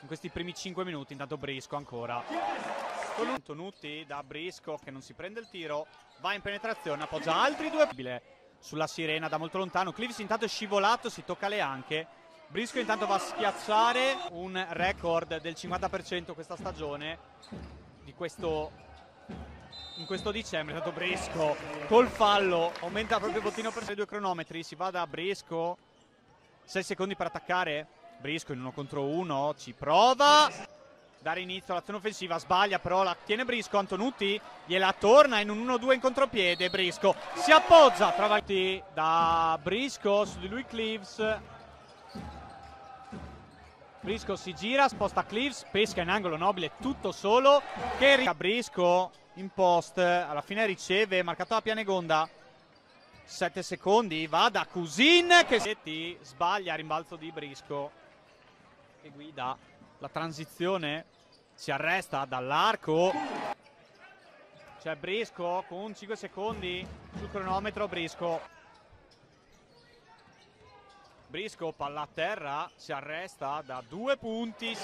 in questi primi 5 minuti. Intanto Brisco ancora. Con Tonuti da Brisco che non si prende il tiro, va in penetrazione, appoggia altri due sulla sirena da molto lontano. Clivis intanto è scivolato, si tocca le anche. Brisco intanto va a schiacciare un record del 50% questa stagione di questo in questo dicembre. Intanto Brisco col fallo aumenta proprio il bottino per i due cronometri. Si va da Brisco 6 secondi per attaccare. Brisco in uno contro uno ci prova. Dare inizio all'azione offensiva, sbaglia però la tiene Brisco, Antonutti gliela torna in un 1-2 in contropiede, Brisco si appoggia, trova da Brisco su di lui Cleaves, Brisco si gira, sposta Cleaves, pesca in angolo nobile tutto solo, che Brisco in post, alla fine riceve, marcato la Pianegonda, 7 secondi, va da Cusin che sbaglia, rimbalzo di Brisco, guida la transizione si arresta dall'arco. C'è Brisco con 5 secondi sul cronometro Brisco. Brisco palla a terra si arresta da due punti